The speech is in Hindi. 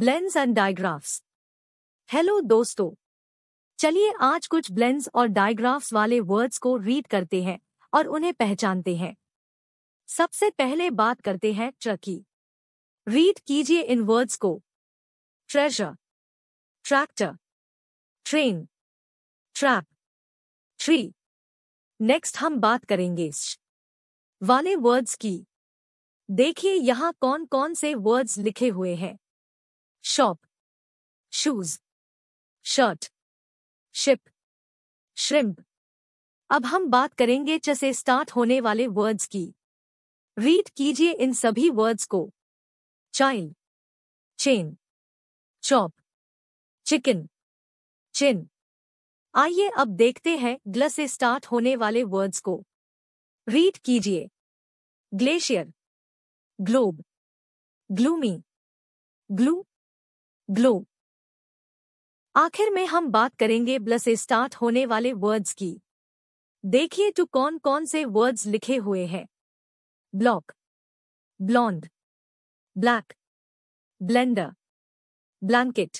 ब्लेंस एंड डायग्राफ्स हेलो दोस्तों। चलिए आज कुछ ब्लेंस और डायग्राफ्स वाले वर्ड्स को रीड करते हैं और उन्हें पहचानते हैं। सबसे पहले बात करते हैं ट्रकी रीड कीजिए इन वर्ड्स को। Treasure tractor train trap tree next हम बात करेंगे वाले वर्ड्स की। देखिए यहाँ कौन कौन से वर्ड्स लिखे हुए हैं। Shop shoes shirt ship shrimp अब हम बात करेंगे च से स्टार्ट होने वाले वर्ड्स की। रीड कीजिए इन सभी वर्ड्स को। Child chain chop chicken chin आइए अब देखते हैं ग्ल से स्टार्ट होने वाले वर्ड्स को। रीड कीजिए। Glacier globe gloomy glue glow. आखिर में हम बात करेंगे ब्लस से स्टार्ट होने वाले वर्ड्स की। देखिए टू कौन कौन से वर्ड्स लिखे हुए हैं। Block. Blond. Black. Blender. Blanket.